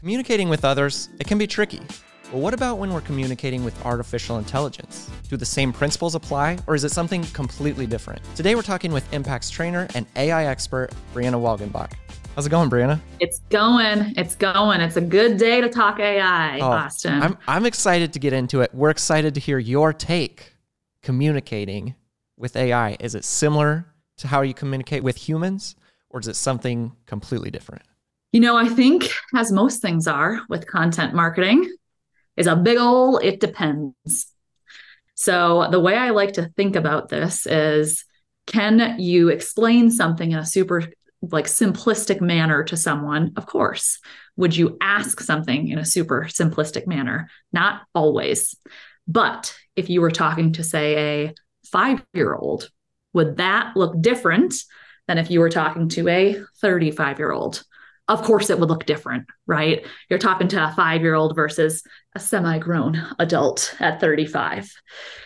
Communicating with others, it can be tricky. But what about when we're communicating with artificial intelligence? Do the same principles apply, or is it something completely different? Today we're talking with Impact's trainer and AI expert, Brianna Walgenbach. How's it going, Brianna? It's going. It's going. It's a good day to talk AI, oh, Austin. I'm, I'm excited to get into it. We're excited to hear your take communicating with AI. Is it similar to how you communicate with humans, or is it something completely different? You know, I think, as most things are with content marketing, is a big ol' it depends. So, the way I like to think about this is can you explain something in a super like simplistic manner to someone? Of course. Would you ask something in a super simplistic manner? Not always. But if you were talking to, say, a five year old, would that look different than if you were talking to a 35 year old? Of course it would look different, right? You're talking to a five year old versus a semi grown adult at 35.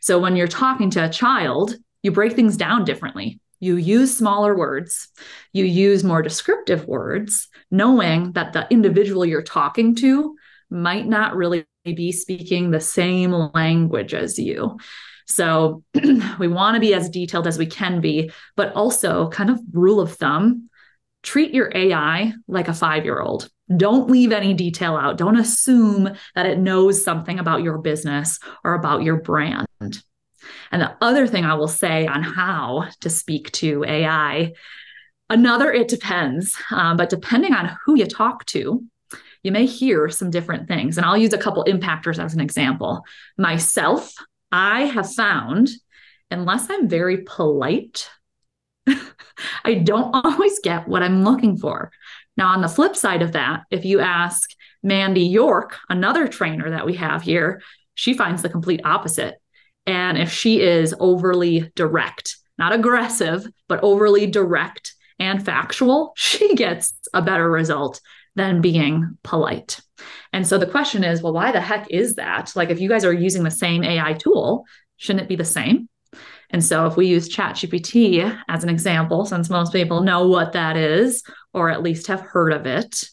So when you're talking to a child, you break things down differently. You use smaller words, you use more descriptive words, knowing that the individual you're talking to might not really be speaking the same language as you. So we want to be as detailed as we can be, but also kind of rule of thumb treat your AI like a five year old. Don't leave any detail out. Don't assume that it knows something about your business or about your brand. And the other thing I will say on how to speak to AI, another, it depends, um, but depending on who you talk to, you may hear some different things. And I'll use a couple impactors as an example. Myself, I have found, unless I'm very polite I don't always get what I'm looking for. Now, on the flip side of that, if you ask Mandy York, another trainer that we have here, she finds the complete opposite. And if she is overly direct, not aggressive, but overly direct and factual, she gets a better result than being polite. And so the question is, well, why the heck is that? Like, if you guys are using the same AI tool, shouldn't it be the same? And so if we use ChatGPT as an example, since most people know what that is, or at least have heard of it,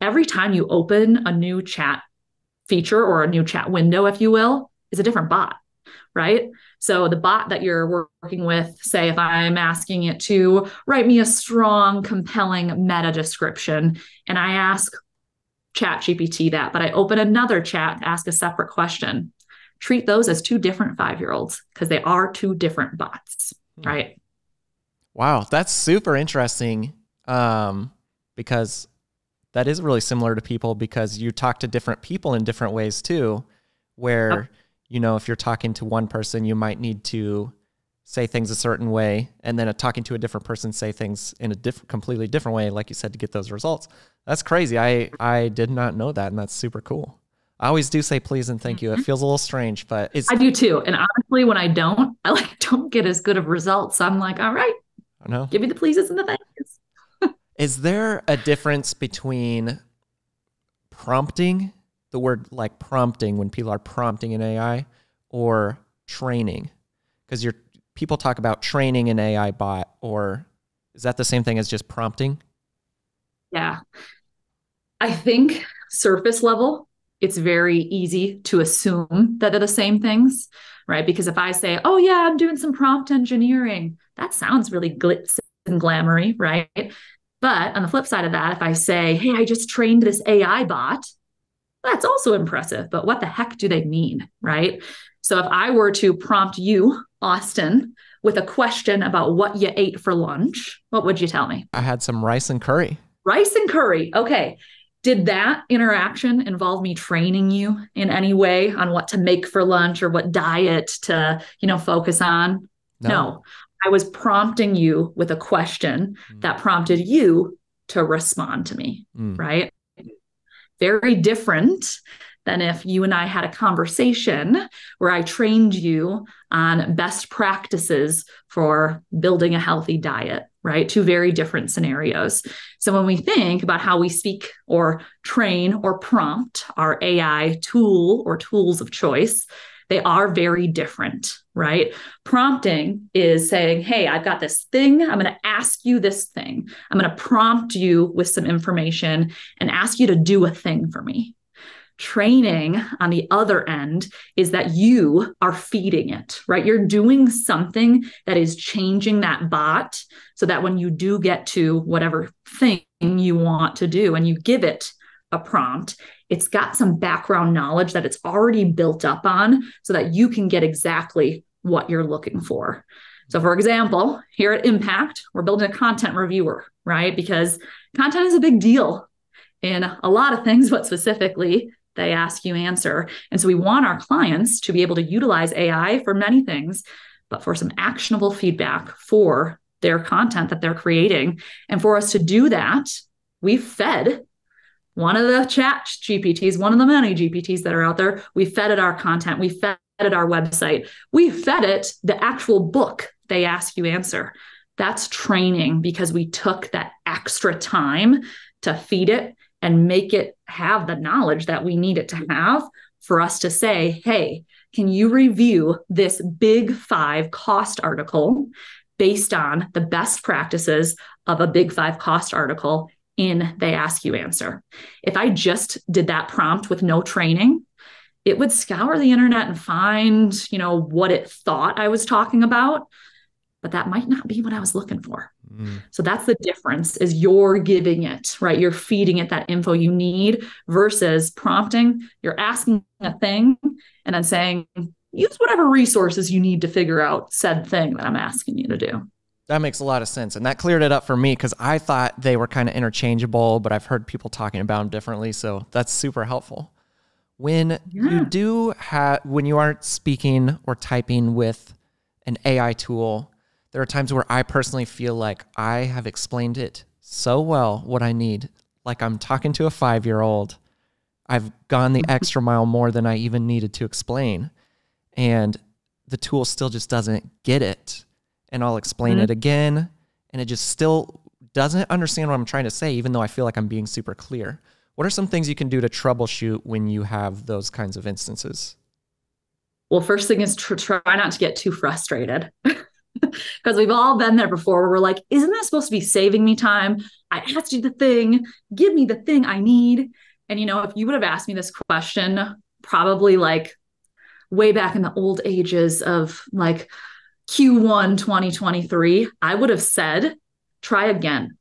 every time you open a new chat feature or a new chat window, if you will, is a different bot, right? So the bot that you're working with, say, if I'm asking it to write me a strong, compelling meta description, and I ask ChatGPT that, but I open another chat, ask a separate question treat those as two different five year olds because they are two different bots, hmm. right? Wow, that's super interesting um, because that is really similar to people because you talk to different people in different ways too. Where, yep. you know, if you're talking to one person, you might need to say things a certain way and then a, talking to a different person say things in a different completely different way like you said to get those results that's crazy i i did not know that and that's super cool I always do say please and thank you. It mm-hmm. feels a little strange, but it's I do too. And honestly, when I don't, I like don't get as good of results. I'm like, all right, I know. Give me the pleases and the thanks. Is there a difference between prompting, the word like prompting when people are prompting an AI, or training? Because you're people talk about training an AI bot, or is that the same thing as just prompting? Yeah. I think surface level it's very easy to assume that they're the same things, right? Because if I say, oh, yeah, I'm doing some prompt engineering, that sounds really glitz and glamoury, right? But on the flip side of that, if I say, hey, I just trained this AI bot, that's also impressive. But what the heck do they mean, right? So if I were to prompt you, Austin, with a question about what you ate for lunch, what would you tell me? I had some rice and curry. Rice and curry. Okay did that interaction involve me training you in any way on what to make for lunch or what diet to you know focus on no, no. i was prompting you with a question mm. that prompted you to respond to me mm. right very different than if you and I had a conversation where I trained you on best practices for building a healthy diet, right? Two very different scenarios. So when we think about how we speak or train or prompt our AI tool or tools of choice, they are very different, right? Prompting is saying, Hey, I've got this thing. I'm going to ask you this thing. I'm going to prompt you with some information and ask you to do a thing for me. Training on the other end is that you are feeding it, right? You're doing something that is changing that bot so that when you do get to whatever thing you want to do and you give it a prompt, it's got some background knowledge that it's already built up on so that you can get exactly what you're looking for. So, for example, here at Impact, we're building a content reviewer, right? Because content is a big deal in a lot of things, but specifically they ask you answer. And so we want our clients to be able to utilize AI for many things, but for some actionable feedback for their content that they're creating. And for us to do that, we've fed one of the chat GPTs, one of the many GPTs that are out there. We fed it our content. We fed it our website. We fed it the actual book they ask you answer. That's training because we took that extra time to feed it and make it have the knowledge that we need it to mm-hmm. have for us to say, hey, can you review this big five cost article based on the best practices of a big five cost article in They Ask You Answer? If I just did that prompt with no training, it would scour the internet and find, you know, what it thought I was talking about but that might not be what I was looking for. Mm. So that's the difference is you're giving it, right? You're feeding it that info you need versus prompting. You're asking a thing and then saying, use whatever resources you need to figure out said thing that I'm asking you to do. That makes a lot of sense. And that cleared it up for me because I thought they were kind of interchangeable, but I've heard people talking about them differently. So that's super helpful. When yeah. you do have, when you aren't speaking or typing with an AI tool, there are times where I personally feel like I have explained it so well what I need, like I'm talking to a five year old. I've gone the extra mile more than I even needed to explain. And the tool still just doesn't get it. And I'll explain mm-hmm. it again. And it just still doesn't understand what I'm trying to say, even though I feel like I'm being super clear. What are some things you can do to troubleshoot when you have those kinds of instances? Well, first thing is to try not to get too frustrated. because we've all been there before where we're like, isn't that supposed to be saving me time? I asked you the thing, give me the thing I need. And, you know, if you would have asked me this question, probably like way back in the old ages of like Q1 2023, I would have said, try again.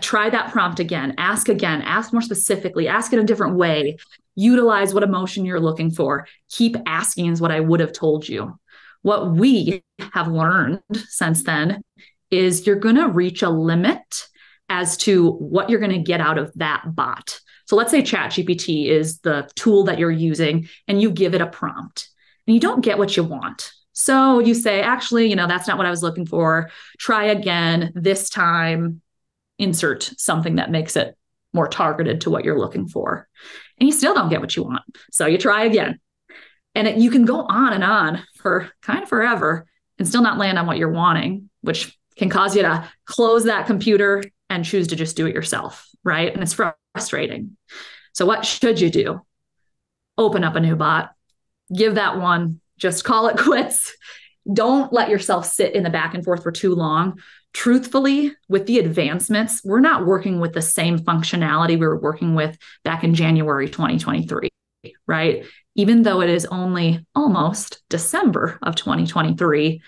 Try that prompt again. Ask again. Ask more specifically. Ask in a different way. Utilize what emotion you're looking for. Keep asking is what I would have told you. What we have learned since then is you're going to reach a limit as to what you're going to get out of that bot. So let's say ChatGPT is the tool that you're using and you give it a prompt and you don't get what you want. So you say, actually, you know, that's not what I was looking for. Try again this time, insert something that makes it more targeted to what you're looking for. And you still don't get what you want. So you try again. And it, you can go on and on for kind of forever and still not land on what you're wanting, which can cause you to close that computer and choose to just do it yourself, right? And it's frustrating. So, what should you do? Open up a new bot, give that one, just call it quits. Don't let yourself sit in the back and forth for too long. Truthfully, with the advancements, we're not working with the same functionality we were working with back in January 2023, right? Even though it is only almost December of 2023,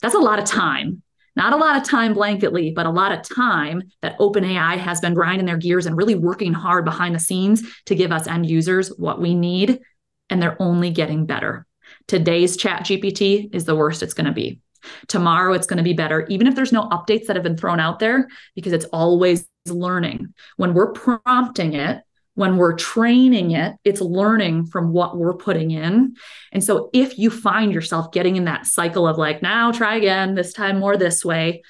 that's a lot of time. Not a lot of time blanketly, but a lot of time that OpenAI has been grinding their gears and really working hard behind the scenes to give us end users what we need. And they're only getting better. Today's Chat GPT is the worst it's going to be. Tomorrow it's going to be better, even if there's no updates that have been thrown out there, because it's always learning. When we're prompting it, when we're training it, it's learning from what we're putting in. And so if you find yourself getting in that cycle of like, now try again, this time more this way,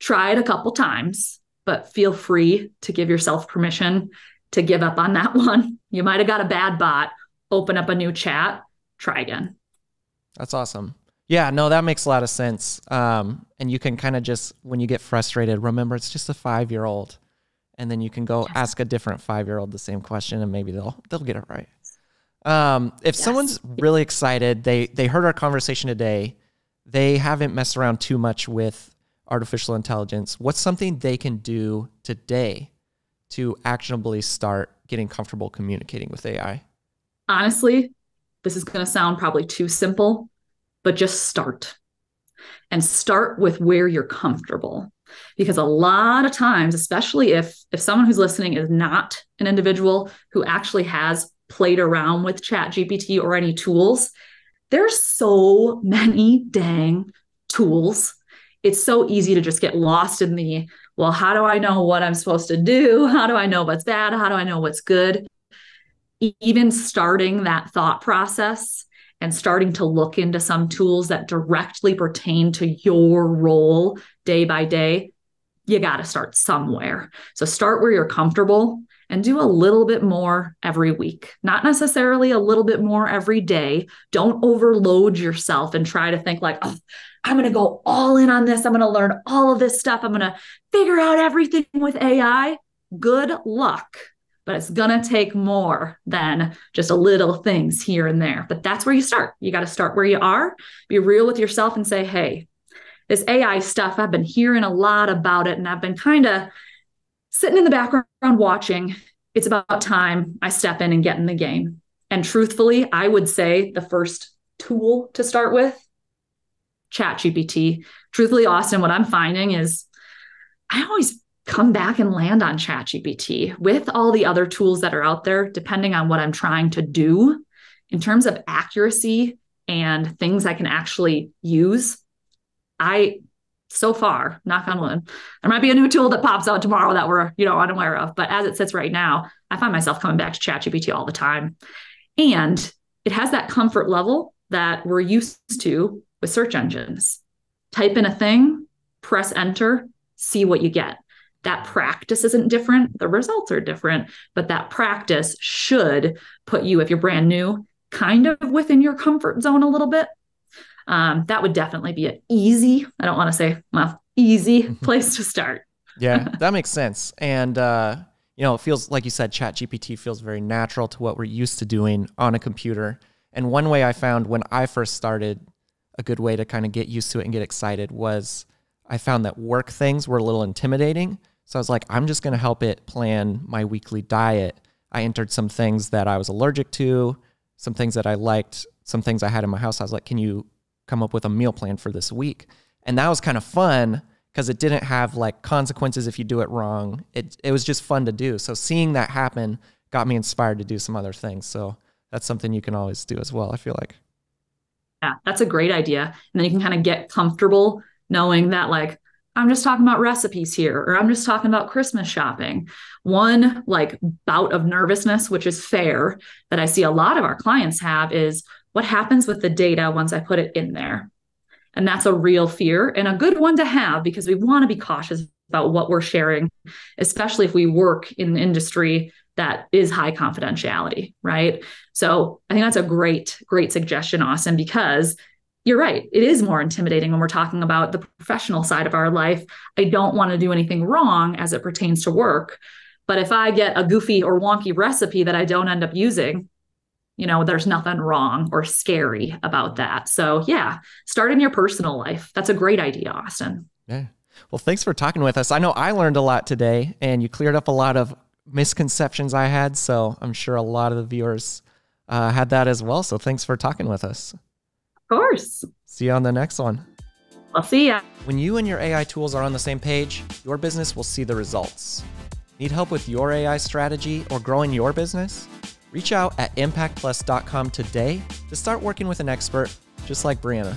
try it a couple times, but feel free to give yourself permission to give up on that one. You might have got a bad bot, open up a new chat, try again. That's awesome. Yeah, no, that makes a lot of sense. Um, and you can kind of just, when you get frustrated, remember it's just a five year old and then you can go ask a different five year old the same question and maybe they'll they'll get it right. Um, if yes. someone's really excited, they they heard our conversation today, they haven't messed around too much with artificial intelligence. What's something they can do today to actionably start getting comfortable communicating with AI? Honestly, this is going to sound probably too simple, but just start. And start with where you're comfortable. Because a lot of times, especially if if someone who's listening is not an individual who actually has played around with chat gpt or any tools there's so many dang tools. It's so easy to just get lost in the well how do i know what i'm supposed to do? How do i know what's bad? How do i know what's good? Even starting that thought process and starting to look into some tools that directly pertain to your role day by day you got to start somewhere so start where you're comfortable and do a little bit more every week, not necessarily a little bit more every day. Don't overload yourself and try to think like, oh, I'm going to go all in on this. I'm going to learn all of this stuff. I'm going to figure out everything with AI. Good luck. But it's going to take more than just a little things here and there. But that's where you start. You got to start where you are, be real with yourself and say, hey, this AI stuff, I've been hearing a lot about it and I've been kind of sitting in the background watching. It's about time I step in and get in the game. And truthfully, I would say the first tool to start with, ChatGPT. Truthfully, Austin, what I'm finding is I always come back and land on ChatGPT with all the other tools that are out there, depending on what I'm trying to do in terms of accuracy and things I can actually use. I so far, knock on wood, there might be a new tool that pops out tomorrow that we're, you know, unaware of. But as it sits right now, I find myself coming back to ChatGPT all the time. And it has that comfort level that we're used to with search engines. Type in a thing, press enter, see what you get. That practice isn't different. The results are different, but that practice should put you, if you're brand new, kind of within your comfort zone a little bit um, that would definitely be an easy, I don't want to say, well, easy place to start. yeah, that makes sense. And, uh, you know, it feels like you said, Chat GPT feels very natural to what we're used to doing on a computer. And one way I found when I first started, a good way to kind of get used to it and get excited was I found that work things were a little intimidating. So I was like, I'm just going to help it plan my weekly diet. I entered some things that I was allergic to, some things that I liked, some things I had in my house. I was like, can you come up with a meal plan for this week. And that was kind of fun because it didn't have like consequences if you do it wrong. It it was just fun to do. So seeing that happen got me inspired to do some other things. So that's something you can always do as well, I feel like. Yeah, that's a great idea. And then you can kind of get comfortable knowing that like I'm just talking about recipes here or I'm just talking about Christmas shopping. One like bout of nervousness which is fair that I see a lot of our clients have is what happens with the data once I put it in there? And that's a real fear and a good one to have because we want to be cautious about what we're sharing, especially if we work in an industry that is high confidentiality, right? So I think that's a great, great suggestion, Austin, because you're right. It is more intimidating when we're talking about the professional side of our life. I don't want to do anything wrong as it pertains to work. But if I get a goofy or wonky recipe that I don't end up using, you know, there's nothing wrong or scary about that. So, yeah, start in your personal life. That's a great idea, Austin. Yeah. Well, thanks for talking with us. I know I learned a lot today and you cleared up a lot of misconceptions I had. So, I'm sure a lot of the viewers uh, had that as well. So, thanks for talking with us. Of course. See you on the next one. I'll see ya. When you and your AI tools are on the same page, your business will see the results. Need help with your AI strategy or growing your business? Reach out at impactplus.com today to start working with an expert just like Brianna.